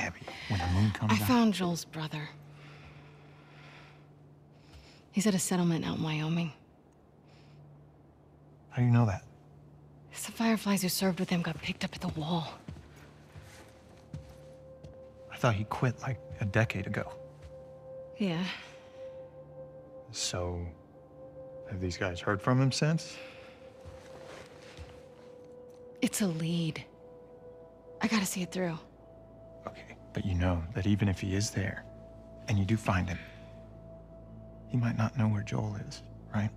Abby, when the moon comes I out... found Joel's brother. He's at a settlement out in Wyoming. How do you know that? Some fireflies who served with him got picked up at the wall. I thought he quit like a decade ago. Yeah. So, have these guys heard from him since? It's a lead. I gotta see it through. Okay, but you know that even if he is there, and you do find him, he might not know where Joel is, right?